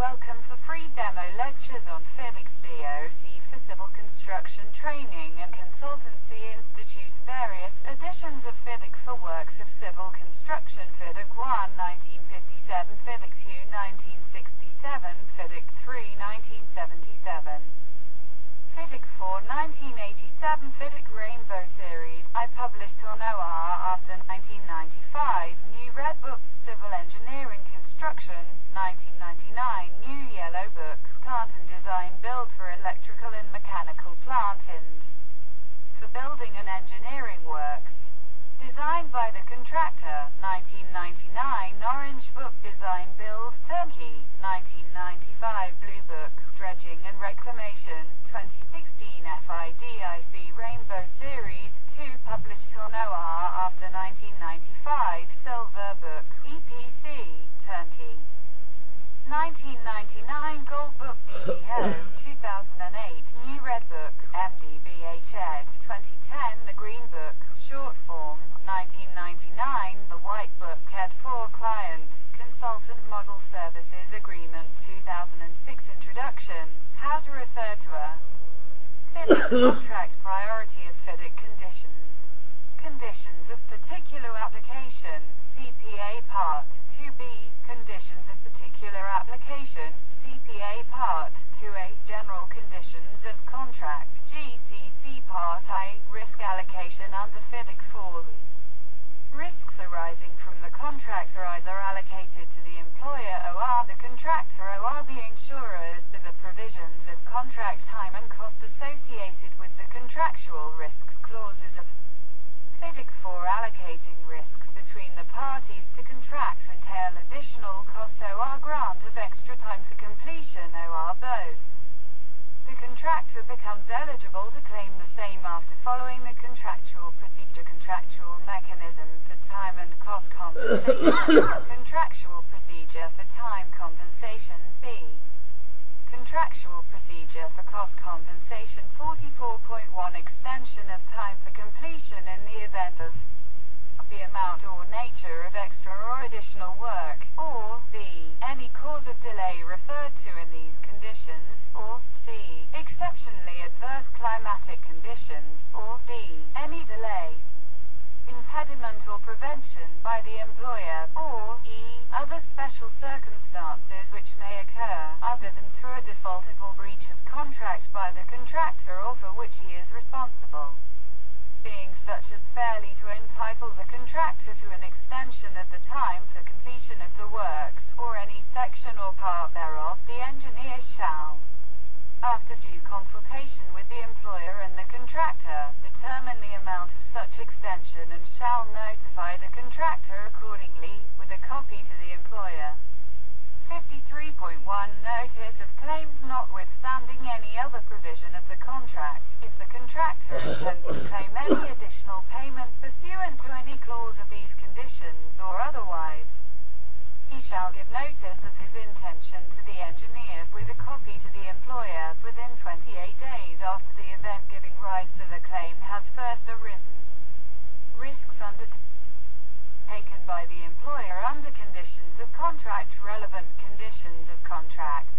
Welcome for free demo lectures on FIDIC COC for Civil Construction Training and Consultancy Institute. Various editions of FIDIC for works of civil construction. FIDIC 1 1957, FIDIC 2 1967, FIDIC 3 1977. FIDIC 4 1987 FIDIC Rainbow Series I published on OR after 1995 New Red Book Civil Engineering Construction 1999 New Yellow Book Plant and Design Build for Electrical and Mechanical Plant and for Building and Engineering Works Designed by the contractor 1999 Orange Book Design Build Turnkey 1995 Blue Book Dredging and Reclamation 2016 FIDIC Rainbow Series 2 published on OR after 1995 Silver Book EPC Turnkey. 1999 Gold Book DBO 2008 New Red Book MDBH ed 2010 The Green Book Short Form 1999 The White Book had 4 Client Consultant Model Services Agreement 2006 Introduction. How to refer to a FIDIC contract priority of FIDIC conditions. Conditions of particular application. CPA Part 2B Conditions of particular application. CPA Part 2A General conditions of contract. GCC Part I Risk allocation under FIDIC 4 Risks arising from the contract are either allocated to the employer or the contractor or the insurers by the provisions of contract time and cost associated with the contractual risks clauses of FIDIC 4 allocating risks between the parties to contract entail additional costs or grant of extra time for completion or both. The contractor becomes eligible to claim the same after following the contractual procedure contractual mechanism for time and cost compensation. Contractual procedure for time compensation B. Contractual procedure for cost compensation 44.1 extension of time for completion in the event of the amount or nature of extra or additional work, or b. any cause of delay referred to in these conditions, or c. exceptionally adverse climatic conditions, or d. any delay, impediment or prevention by the employer, or e. other special circumstances which may occur, other than through a default or breach of contract by the contractor or for which he is responsible being such as fairly to entitle the contractor to an extension of the time for completion of the works, or any section or part thereof, the engineer shall, after due consultation with the employer and the contractor, determine the amount of such extension and shall notify the contractor accordingly, with a copy to the employer. 53.1 Notice of claims notwithstanding any other provision of the contract, if the contractor intends to claim any additional payment pursuant to any clause of these conditions or otherwise, he shall give notice of his intention to the engineer with a copy to the employer within 28 days after the event giving rise to the claim has first arisen. Risks taken by the employer under conditions of contract relevant conditions of contract